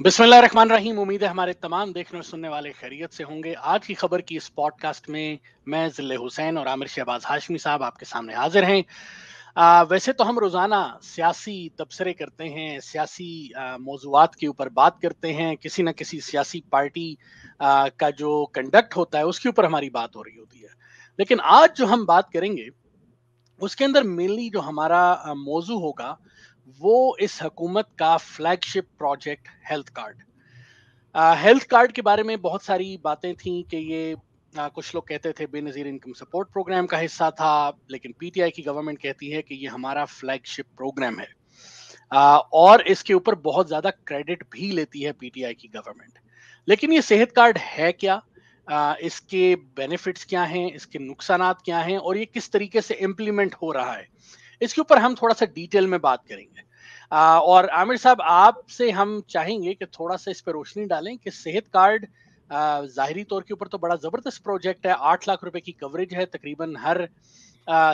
बिस्मिल्लाह रहीम उम्मीद है हमारे तमाम देखने और सुनने वाले खैरियत से होंगे। आज की खबर की इस पॉडकास्ट में मैं ज़िले हुसैन और आमिर शहबाज हाशमी साहब आपके सामने हाजिर हैं। आ, वैसे तो हम रोज़ाना सियासी तबसरे करते हैं सियासी मौजूद के ऊपर बात करते हैं। किसी न किसी सियासी पार्टी आ, का जो कंडक्ट होता है उसके ऊपर हमारी बात हो रही होती है। लेकिन आज जो हम बात करेंगे उसके अंदर मेनली जो हमारा मौजू होगा वो इस हकूमत का flagship project health card health card के बारे में बहुत सारी बातें थी कि ये आ, कुछ लोग कहते थे बेनजीर इनकम सपोर्ट प्रोग्राम का हिस्सा था लेकिन पीटीआई की गवर्नमेंट कहती है कि ये हमारा फ्लैगशिप प्रोग्राम है। आ, और इसके ऊपर बहुत ज़्यादा क्रेडिट भी लेती है पीटीआई की गवर्नमेंट लेकिन ये सेहत कार्ड है क्या? आ, इसके बेनिफिट्स क्या हैं? इसके नुकसान क्या हैं? और ये किस तरीके से इम्प्लीमेंट हो रहा है? इसके ऊपर हम थोड़ा सा डिटेल में बात करेंगे। और आमिर साहब आपसे हम चाहेंगे कि थोड़ा सा इस पर रोशनी डालें कि सेहत कार्ड जाहिरी तौर के ऊपर तो बड़ा ज़बरदस्त प्रोजेक्ट है। आठ लाख रुपए की कवरेज है तकरीबन हर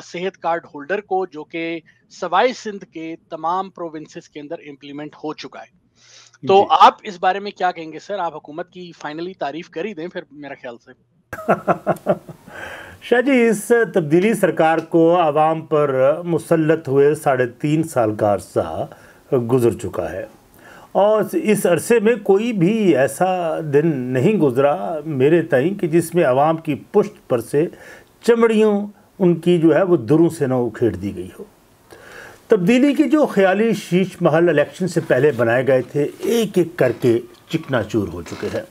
सेहत कार्ड होल्डर को जो कि सवाई सिंध के तमाम प्रोविंसेस के अंदर इम्प्लीमेंट हो चुका है। तो आप इस बारे में क्या कहेंगे सर? आप हुकूमत की फाइनली तारीफ़ कर ही दें फिर मेरा ख्याल से। शाह जी इस तब्दीली सरकार को आवाम पर मुसलत हुए साढ़े तीन साल का अरसा गुजर चुका है। और इस अरसे में कोई भी ऐसा दिन नहीं गुजरा मेरे तई कि जिसमें आवाम की पुष्ट पर से चमड़ियों उनकी जो है वो दुरों से न उखेड़ दी गई हो। तब्दीली की जो ख्याली शीश महल इलेक्शन से पहले बनाए गए थे एक एक करके चिकनाचूर हो चुके हैं।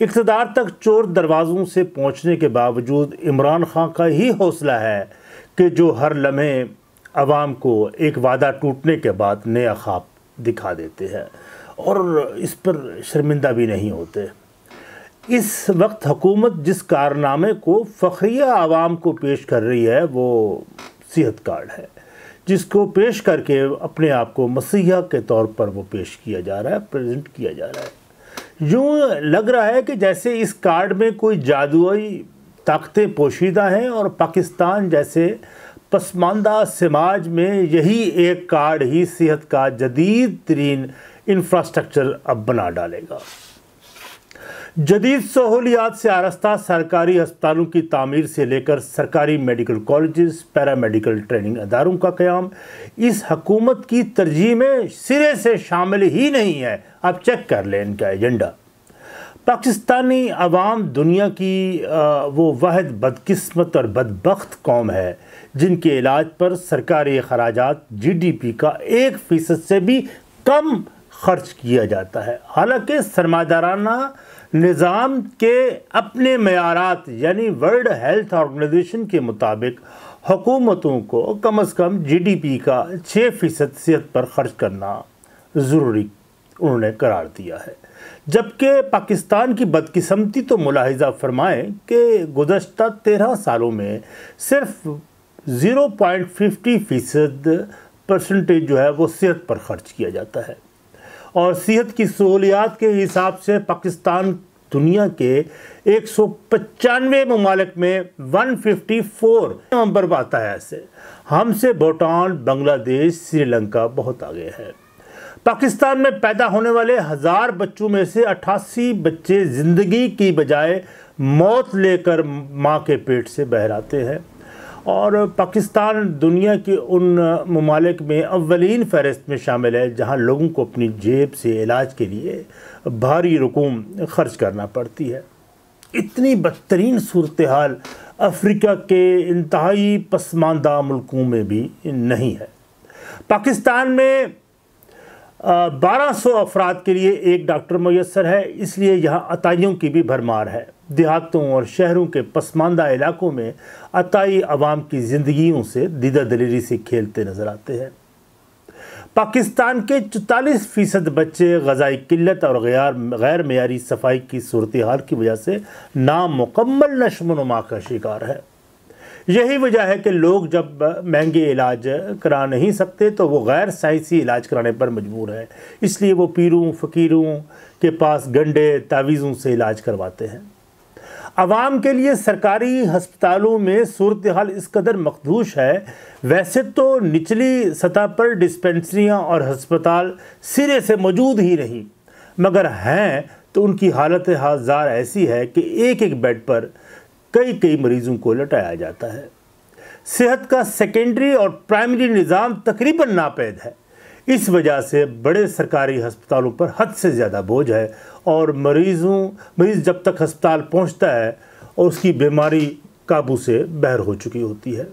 इकतदार तक चोर दरवाज़ों से पहुँचने के बावजूद इमरान खान का ही हौसला है कि जो हर लम्हे आवाम को एक वादा टूटने के बाद नया ख्वाब दिखा देते हैं और इस पर शर्मिंदा भी नहीं होते। इस वक्त हुकूमत जिस कारनामे को फ़खरिया आवाम को पेश कर रही है, वो सेहत कार्ड है। जिसको पेश करके अपने आप को मसीहा के तौर पर वो पेश किया जा रहा है, प्रेजेंट किया जा रहा है। यूँ लग रहा है कि जैसे इस कार्ड में कोई जादुई ताकतें पोशीदा हैं और पाकिस्तान जैसे पसमानदा समाज में यही एक कार्ड, ही सेहत का जदीद तरीन इंफ्रास्ट्रक्चर अब बना डालेगा। जदीद सहूलियात से आरस्ता सरकारी अस्पतालों की तमीर से लेकर सरकारी मेडिकल कॉलेजेस, पैरामेडिकल ट्रेनिंग अदारों का क्याम। इस हकूमत की तरजीह में सिरे से शामिल ही नहीं है। आप चेक कर लें इनका एजेंडा। पाकिस्तानी अवाम दुनिया की वो वाद बदकिस्मत और बदबख्त कौम है, जिनके इलाज पर सरकारी अखराज जी डी पी का एक फ़ीसद से भी कम खर्च किया जाता है। हालाँकि सरमादाराना निज़ाम के अपने मैारात, यानी वर्ल्ड हेल्थ ऑर्गेनाइजेशन के मुताबिक हुकूमतों को कम अज़ कम जी डी पी का छः फ़ीसद सेहत पर खर्च करना ज़रूरी उन्होंने करार दिया है। जबकि पाकिस्तान की बदकिस्मती तो मुलाहजा फरमाएँ कि गुज्त तेरह सालों में सिर्फ़ ज़ीरो पॉइंट फिफ्टी फ़ीसद परसेंटेज जो है वो सेहत पर खर्च किया जाता है। और सेहत की सहूलियात के हिसाब से पाकिस्तान दुनिया के एक सौ पचानवे ममालिक में 154 नंबर पर आता है ऐसे। हमसे भूटान, बांग्लादेश, श्रीलंका बहुत आगे है। पाकिस्तान में पैदा होने वाले हज़ार बच्चों में से अट्ठासी बच्चे ज़िंदगी की बजाय मौत लेकर माँ के पेट से बहर आते हैं। और पाकिस्तान दुनिया के उन ममालिक में अवलिन फ़हरिस्त में शामिल है, जहाँ लोगों को अपनी जेब से इलाज के लिए भारी रकूम ख़र्च करना पड़ती है। इतनी बदतरीन सूरत हाल अफ्रीका के इंतहाई पसमानदा मुल्कों में भी नहीं है। पाकिस्तान में बारह सौ अफराद के लिए एक डॉक्टर मैसर है, इसलिए यहाँ अताइयों की भी भरमार है। देहातों और शहरों के पसमानदा इलाकों में अताई आवाम की ज़िंदगियों से दीदा दलेरी से खेलते नज़र आते हैं। पाकिस्तान के चौतालीस फ़ीसद बच्चे गज़ाई किल्लत और गैर गैर मीरी सफ़ाई की सूरत हाल की वजह से नामुकम्मल नशमनुमा का शिकार है। यही वजह है कि लोग जब महँगे इलाज करा नहीं सकते तो वो गैर साइंसी इलाज कराने पर मजबूर है। इसलिए वो पीरों, फ़कीरों के पास गंडे तावीज़ों से इलाज करवाते हैं। आवाम के लिए सरकारी हस्पतालों में सूरत हाल इस कदर मखदूश है, वैसे तो निचली सतह पर डिस्पेंसरियाँ और हस्पताल सिरे से मौजूद ही नहीं मगर हैं तो उनकी हालत हाजार ऐसी है कि एक एक बेड पर कई कई मरीजों को लटाया जाता है। सेहत का सेकेंडरी और प्राइमरी निज़ाम तकरीबन नापैद है। इस वजह से बड़े सरकारी अस्पतालों पर हद से ज़्यादा बोझ है और मरीज़ों, मरीज़ जब तक अस्पताल पहुँचता है और उसकी बीमारी काबू से बहर हो चुकी होती है।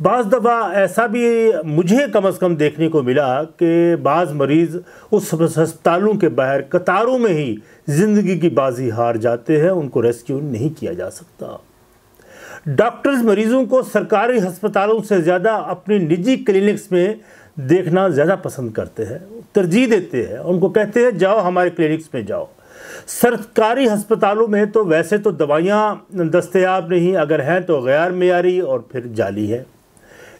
बाज़ दफ़ा ऐसा भी मुझे कम अज़ कम देखने को मिला कि बाज़ मरीज़ उस अस्पतालों के बाहर कतारों में ही ज़िंदगी की बाजी हार जाते हैं, उनको रेस्क्यू नहीं किया जा सकता। डॉक्टर्स मरीज़ों को सरकारी अस्पतालों से ज़्यादा अपने निजी क्लिनिक्स में देखना ज़्यादा पसंद करते हैं, तरजीह देते हैं, उनको कहते हैं, जाओ हमारे क्लिनिक्स में जाओ। सरकारी अस्पतालों में तो वैसे तो दवाइयाँ दस्तयाब नहीं, अगर हैं तो गैर मैारी और फिर जाली है।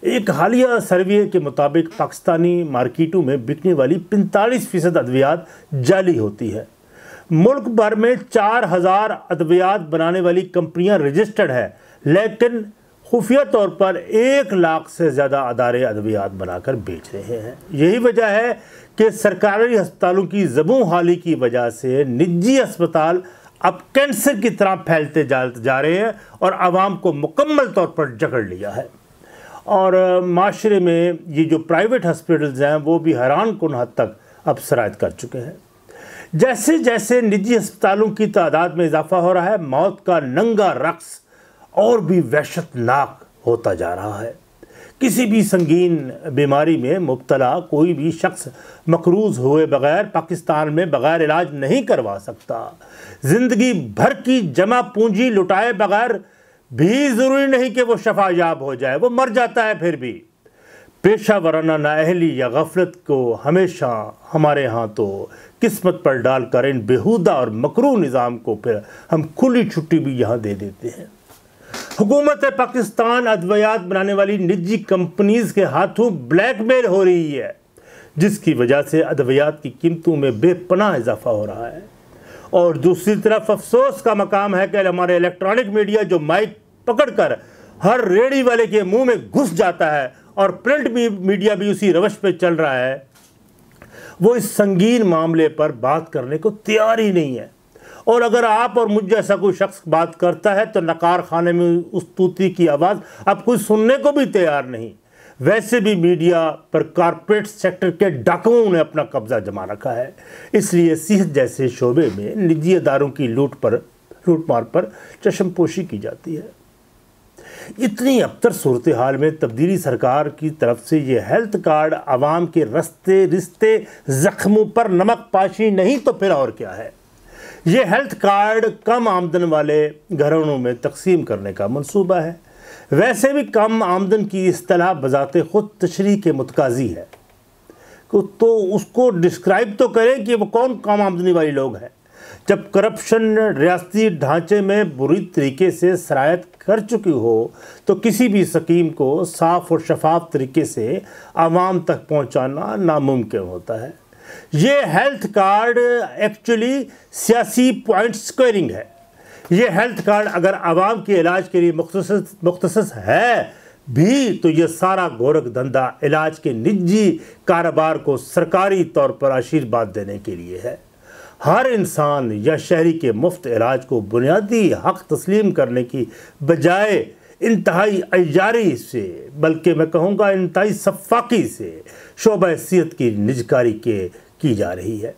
एक हालिया सर्वे के मुताबिक पाकिस्तानी मार्केटों में बिकने वाली 45 फ़ीसद अद्वियात जाली होती है। मुल्क भर में चार हज़ार अद्वियात बनाने वाली कंपनियाँ रजिस्टर्ड है, लेकिन खुफिया तौर पर एक लाख से ज़्यादा अदारे अद्वियात बनाकर बेच रहे हैं। यही वजह है कि सरकारी अस्पतालों की जबों हाली की वजह से निजी अस्पताल अब कैंसर की तरह फैलते जा रहे हैं और आवाम को मुकम्मल तौर पर जकड़ लिया है। और माशरे में ये जो प्राइवेट हॉस्पिटल्स हैं, वो भी हैरान कन हद तक अब शरात कर चुके हैं। जैसे जैसे निजी अस्पतालों की तादाद में इजाफा हो रहा है, मौत का नंगा रक्स और भी वहशतनाक होता जा रहा है। किसी भी संगीन बीमारी में मुबतला कोई भी शख्स मकरूज हुए बगैर पाकिस्तान में बगैर इलाज नहीं करवा सकता। ज़िंदगी भर की जमा पूंजी लुटाए बगैर भी ज़रूरी नहीं कि वो शफा याब हो जाए, वो मर जाता है फिर भी। पेशा वराना नाअहली या गफलत को हमेशा हमारे यहाँ तो किस्मत पर डालकर इन बेहुदा और मकरू निज़ाम को फिर हम खुली छुट्टी भी यहाँ दे देते हैं। हुकूमत पाकिस्तान अद्वयात बनाने वाली निजी कंपनीज़ के हाथों ब्लैकमेल हो रही है, जिसकी वजह से अद्वयात की कीमतों में बेपनाह इजाफा हो रहा है। और दूसरी तरफ़ अफसोस का मकाम है कि हमारे इलेक्ट्रॉनिक मीडिया जो माइक पकड़कर हर रेडी वाले के मुँह में घुस जाता है और प्रिंट भी मीडिया भी उसी रवश पे चल रहा है, वो इस संगीन मामले पर बात करने को तैयार ही नहीं है। और अगर आप और मुझ जैसा कोई शख्स बात करता है तो नकार खाने में उस तूती की आवाज़ अब कोई सुनने को भी तैयार नहीं। वैसे भी मीडिया पर कारपोरेट सेक्टर के डाकुओं ने अपना कब्जा जमा रखा है। इसलिए सेहत जैसे शोबे में निजी अदारों की लूट पर, लूटमार पर चशमपोशी की जाती है। इतनी अबतर सूरत हाल में तब्दीली सरकार की तरफ़ से ये हेल्थ कार्ड आवाम के रस्ते रिश्ते ज़ख्मों पर नमक पाशी नहीं तो फिर और क्या है? ये हेल्थ कार्ड कम आमदन वाले घरों में तकसीम करने का मनसूबा है। वैसे भी कम आमदन की असलाह बजाते ख़ुद तशरी के मुतकाजी है। तो उसको डिस्क्राइब तो करें कि वो कौन कम आमदनी वाले लोग हैं। जब करप्शन रियासती ढांचे में बुरी तरीके से सरायत कर चुकी हो तो किसी भी स्कीम को साफ़ और शफाफ तरीके से आवाम तक पहुंचाना नामुमकिन होता है। ये हेल्थ कार्ड एक्चुअली सियासी पॉइंट स्क्वेयरिंग है। ये हेल्थ कार्ड अगर आवाम के इलाज के लिए मुख्त है, भी तो ये सारा गोरख धंधा इलाज के निजी कारोबार को सरकारी तौर पर आशीर्वाद देने के लिए है। हर इंसान या शहरी के मुफ़्त इलाज को बुनियादी हक तस्लीम करने की बजाय इंतहाई अजारी से, बल्कि मैं कहूँगा इंतहाई सफाकी से शोबा सीहत की निजकारी के, की जा रही है।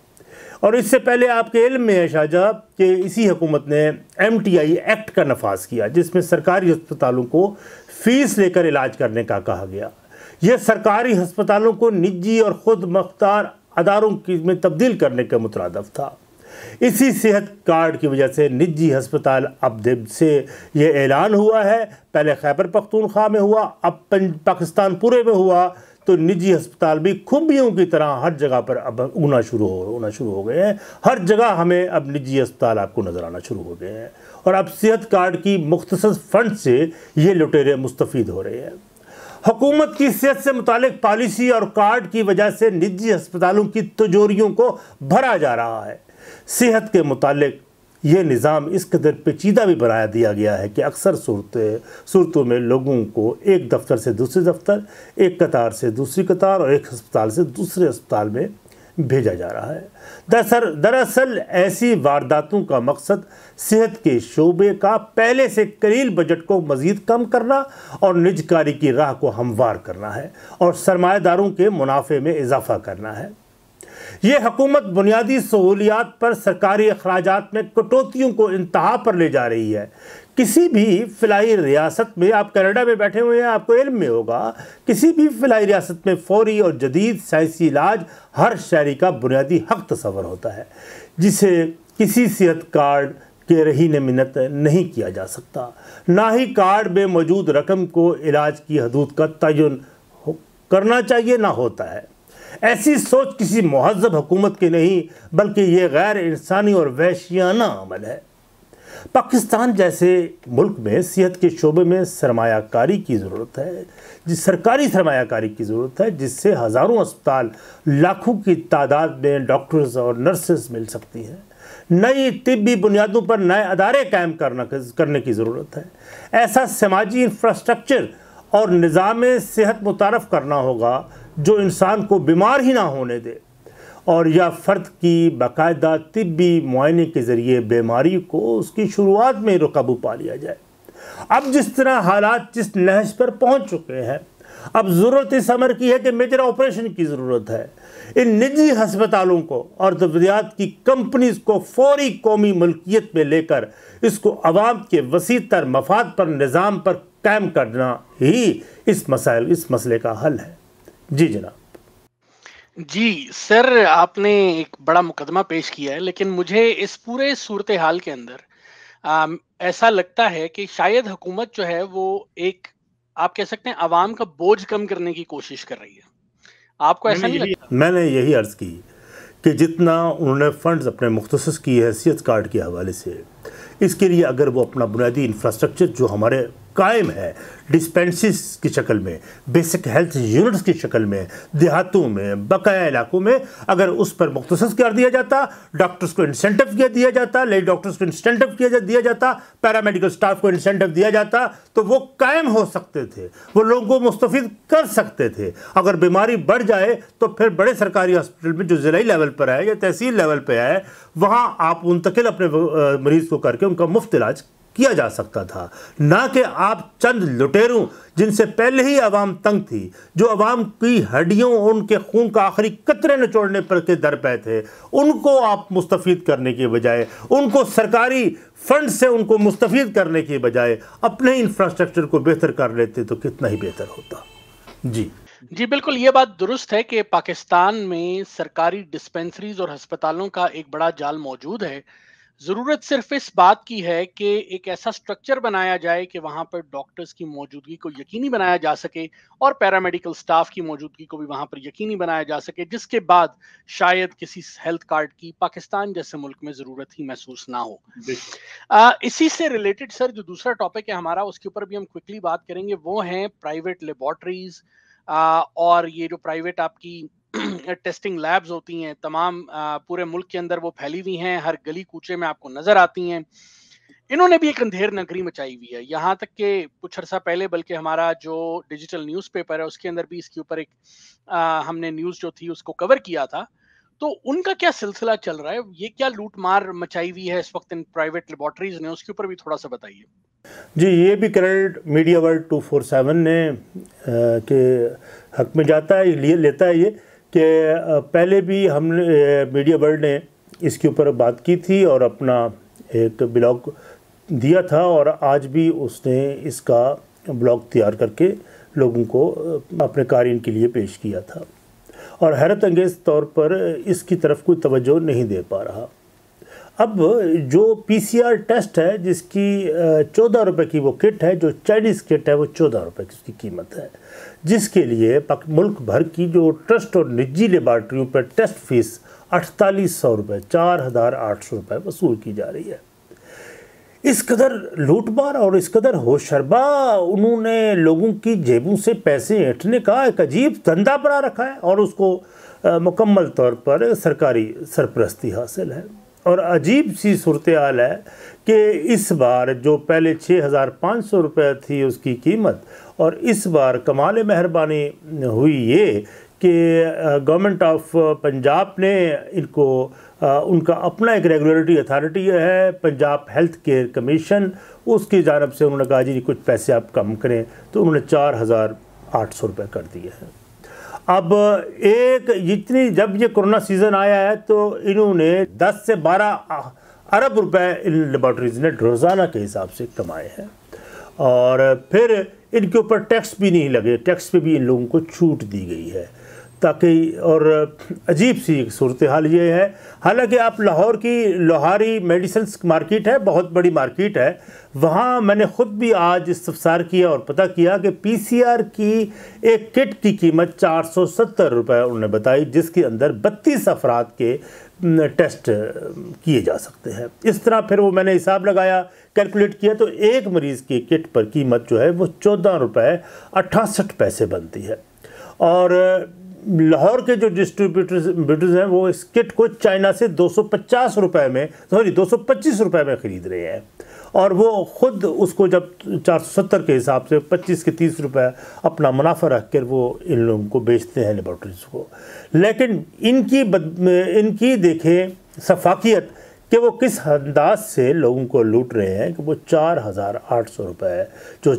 और इससे पहले आपके इल्म में है शाहजहा, कि इसी हुकूमत ने एम टी आई एक्ट का नफाज किया, जिसमें सरकारी अस्पतालों को फ़ीस लेकर इलाज करने का कहा गया। यह सरकारी अस्पतालों को निजी और ख़ुद मख्तार अदारों की में तब्दील करने का मुतरदफ था। इसी सेहत कार्ड की वजह से निजी अस्पताल अब से ये ऐलान हुआ है। पहले खैबर पख्तूनख्वा में हुआ, अब पाकिस्तान पूरे में हुआ। तो निजी अस्पताल भी खूबियों की तरह हर जगह पर अब उगना शुरू हो होना शुरू हो गए हैं। हर जगह हमें अब निजी अस्पताल आपको नज़र आना शुरू हो गए हैं। और अब सेहत कार्ड की मुख्त फ़ंड से ये लुटेरे मुस्तफ़ हो रहे हैं। हुकूमत की सेहत से मुतक पॉलिसी और कार्ड की वजह से निजी अस्पतालों की तजोरियों को भरा जा रहा है। सेहत के मुतालिक ये निज़ाम इस कदर पेचीदा भी बनाया दिया गया है कि अक्सर सूरत, सूरतों में लोगों को एक दफ्तर से दूसरे दफ्तर, एक कतार से दूसरी कतार और एक अस्पताल से दूसरे अस्पताल में भेजा जा रहा है। दरअसल दरअसल ऐसी वारदातों का मकसद सेहत के शोबे का पहले से कलील बजट को मज़ीद कम करना और निजकारी की राह को हमवार करना है और सरमादारों के मुनाफे में इजाफा करना है। ये हुकूमत बुनियादी सहूलियात पर सरकारी अखराज में कटौतियों को इंतहा पर ले जा रही है। किसी भी फिलाई रियासत में आप कनाडा में बैठे हुए हैं, आपको इल्म में होगा, किसी भी फिलाई रियासत में फौरी और जदीद साइंसी इलाज हर शहरी का बुनियादी हक तस्वर होता है, जिसे किसी सेहत कार्ड के रहीन मिन्नत नहीं किया जा सकता। ना ही कार्ड में मौजूद रकम को इलाज की हदूद का तयन करना चाहिए, ना होता है। ऐसी सोच किसी महजब हुकूमत की नहीं, बल्कि ये गैर इंसानी और वैशियाना अमल है। पाकिस्तान जैसे मुल्क में सेहत के शोबे में सरमाकारी की ज़रूरत है, जिस सरकारी सरमायाकारी की ज़रूरत है, जिससे हज़ारों अस्पताल लाखों की तादाद में डॉक्टर्स और नर्सेस मिल सकती हैं। नई तिब्बी बुनियादों पर नए अदारे कायम करना, करने की ज़रूरत है। ऐसा समाजी इंफ्रास्ट्रक्चर और निज़ाम सेहत मुतारफ़ करना होगा जो इंसान को बीमार ही ना होने दे। और या फ़र्द की बाकायदा तिब्बी मुआयने के ज़रिए बीमारी को उसकी शुरुआत में रुकाबू पा लिया जाए। अब जिस तरह हालात जिस नहज पर पहुँच चुके हैं, अब ज़रूरत इस अमर की है कि मेजर ऑपरेशन की ज़रूरत है। इन निजी अस्पतालों को और दवियात की कंपनीज़ को फौरी कौमी मलकियत में लेकर इसको आवाम के वसी तर मफाद पर निज़ाम पर कायम करना ही इस मसाइल, इस मसले का हल है। जी जनाब। जी सर आपने एक बड़ा मुकदमा पेश किया है लेकिन मुझे इस पूरे सूरत हाल के अंदर आ, ऐसा लगता है कि शायद हुकूमत जो है वो एक आप कह सकते हैं आवाम का बोझ कम करने की कोशिश कर रही है। आपको ऐसा नहीं लगता? मैंने यही अर्ज़ की कि जितना उन्होंने फंड्स अपने मुख्त की हैसियत कार्ड के हवाले से इसके लिए अगर वो अपना बुनियादी इंफ्रास्ट्रक्चर जो हमारे कायम है। डिस्पेंसिस की शक्ल में बेसिक हेल्थ यूनिट्स की शक्ल में, देहातों में, बकाया इलाकों में अगर उस पर मुख्त कर दिया जाता डॉक्टर्स को इंसेंटिव किया दिया जाता लेडी डॉक्टर्स को इंसेंटिव किया दिया जाता पैरामेडिकल स्टाफ को इंसेंटिव दिया जाता तो वो कायम हो सकते थे, वो लोगों को मुस्तफ़ कर सकते थे। अगर बीमारी बढ़ जाए तो फिर बड़े सरकारी हॉस्पिटल में जो ज़िलाई लेवल पर आए या तहसील लेवल पर आए, वहाँ आप मुंतकिल अपने मरीज़ को करके उनका मुफ़्त इलाज किया जा सकता था। ना कि आप चंद लुटेरों, जिनसे पहले ही आवाम तंग थी, जो आवाम की हड्डियों और उनके खून का आखिरी कतरे निचोड़ने पर के दर पे थे, उनको आप मुस्तफ़ करने के बजाय, उनको सरकारी फंड से उनको मुस्तफ़ करने के बजाय अपने इंफ्रास्ट्रक्चर को बेहतर कर लेते तो कितना ही बेहतर होता। जी। जी, बिल्कुल, ये बात दुरुस्त है कि पाकिस्तान में सरकारी डिस्पेंसरीज और अस्पतालों का एक बड़ा जाल मौजूद है। ज़रूरत सिर्फ़ इस बात की है कि एक ऐसा स्ट्रक्चर बनाया जाए कि वहाँ पर डॉक्टर्स की मौजूदगी को यकीनी बनाया जा सके और पैरामेडिकल स्टाफ की मौजूदगी को भी वहाँ पर यकीनी बनाया जा सके जिसके बाद शायद किसी हेल्थ कार्ड की पाकिस्तान जैसे मुल्क में ज़रूरत ही महसूस ना हो। आ, इसी से रिलेटेड सर जो दूसरा टॉपिक है हमारा उसके ऊपर भी हम क्विकली बात करेंगे वो हैं प्राइवेट लेबोरेटरीज और ये जो प्राइवेट आपकी टेस्टिंग लैब्स होती हैं तमाम पूरे मुल्क के अंदर वो फैली हुई हैं हर गली कूचे में आपको नज़र आती हैं। इन्होंने भी एक अंधेर नगरी मचाई हुई है। यहाँ तक कि कुछ अर्सा पहले बल्कि हमारा जो डिजिटल न्यूज़पेपर है उसके अंदर भी इसके ऊपर एक आ, हमने न्यूज़ जो थी उसको कवर किया था। तो उनका क्या सिलसिला चल रहा है? ये क्या लूट मार मचाई हुई है इस वक्त इन प्राइवेट लेबोरेटरीज ने? उसके ऊपर भी थोड़ा सा बताइए। जी ये भी current media world two four seven ने के हक में जाता है लिए लेता है ये। कि पहले भी हमने मीडिया वर्ल्ड ने इसके ऊपर बात की थी और अपना एक ब्लॉग दिया था और आज भी उसने इसका ब्लॉग तैयार करके लोगों को अपने कारीन के लिए पेश किया था। और हैरत अंगेज़ तौर पर इसकी तरफ़ कोई तवज्जो नहीं दे पा रहा। अब जो पीसीआर टेस्ट है, जिसकी चौदह रुपये की वो किट है, जो चाइनीज़ किट है, वो चौदह रुपये की उसकी कीमत है। जिसके लिए मुल्क भर की जो ट्रस्ट और निजी लेबार्ट्रियों पर टेस्ट फ़ीस अड़तालीस सौ रुपये चार हज़ार आठ सौ रुपये वसूल की जा रही है। इस कदर लूटमार और इस कदर होशरबा उन्होंने लोगों की जेबों से पैसे ऐंठने का एक अजीब धंधा बना रखा है और उसको मुकम्मल तौर पर सरकारी सरपरस्ती हासिल है। और अजीब सी सूरत हाल है कि इस बार जो पहले छः हज़ार पाँच सौ रुपये थी उसकी कीमत, और इस बार कमाल मेहरबानी हुई ये कि गवर्नमेंट ऑफ़ पंजाब ने इनको उनका अपना एक रेगुलेटरी अथॉरिटी है, पंजाब हेल्थ केयर कमीशन, उसकी जानब से उन्होंने कहा, जी कुछ पैसे आप कम करें। तो उन्होंने चार हज़ार आठ सौ रुपये कर दिए हैं। अब एक जितनी जब ये कोरोना सीज़न आया है तो इन्होंने 10 से 12 अरब रुपए इन लेबॉर्ट्रीज ने रोज़ाना के हिसाब से कमाए हैं। और फिर इनके ऊपर टैक्स भी नहीं लगे टैक्स पे भी इन लोगों को छूट दी गई है। ताकि और अजीब सी सूरत हाल ये है। हालाँकि आप लाहौर की लोहारी मेडिसिन मार्केट है, बहुत बड़ी मार्केट है। वहाँ मैंने ख़ुद भी आज इस्तफसार किया और पता किया कि पीसीआर की एक किट की कीमत चार सौ सत्तर रुपये उन्होंने बताई, जिसके अंदर बत्तीस अफराद के टेस्ट किए जा सकते हैं। इस तरह फिर वो मैंने हिसाब लगाया, कैलकुलेट किया तो एक मरीज़ की किट पर कीमत जो है वो चौदह रुपये अट्ठासठ पैसे बनती है। और लाहौर के जो डिस्ट्रीब्यूटर्स हैं वो इस किट को चाइना से 250 रुपए में सॉरी 225 रुपए में ख़रीद रहे हैं। और वो ख़ुद उसको जब 470 के हिसाब से 25 के 30 रुपए अपना मुनाफा रख कर वो इन लोगों को बेचते हैं लेबॉर्ट्रीज को। लेकिन इनकी बद, इनकी देखें सफाकियत कि वो किस अंदाज से लोगों को लूट रहे हैं कि वो चार हज़ार आठ सौ रुपये जो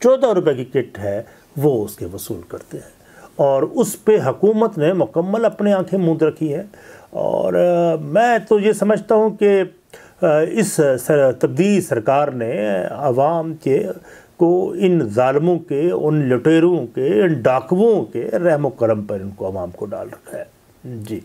चौदह रुपये की किट है वो उसके वसूल करते हैं। और उस पर हकूमत ने मुकम्मल अपने आँखें मूंद रखी है। और मैं तो ये समझता हूँ कि इस सर, तब्दीली सरकार ने आवाम के को इन ालमों के उन लुटेरों के इन डाकुओं के रहम करम पर इनको आवाम को डाल रखा है। जी।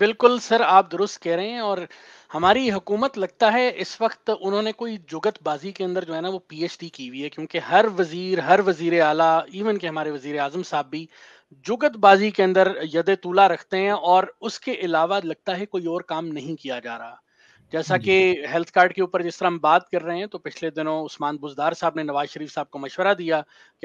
बिल्कुल सर आप दुरुस्त कह रहे हैं और हमारी हुकूमत लगता है इस वक्त उन्होंने कोई जुगतबाजी के अंदर जो है ना वो पीएचडी की हुई है क्योंकि हर वज़ीर हर वज़ीर आला इवन के हमारे वज़ीर आज़म साहब भी जुगतबाजी के अंदर यद तुला रखते हैं और उसके अलावा लगता है कोई और काम नहीं किया जा रहा। जैसा कि हेल्थ कार्ड के ऊपर जिस तरह हम बात कर रहे हैं तो पिछले दिनों उस्मान बुजदार साहब ने नवाज़ शरीफ साहब को मशवरा दिया कि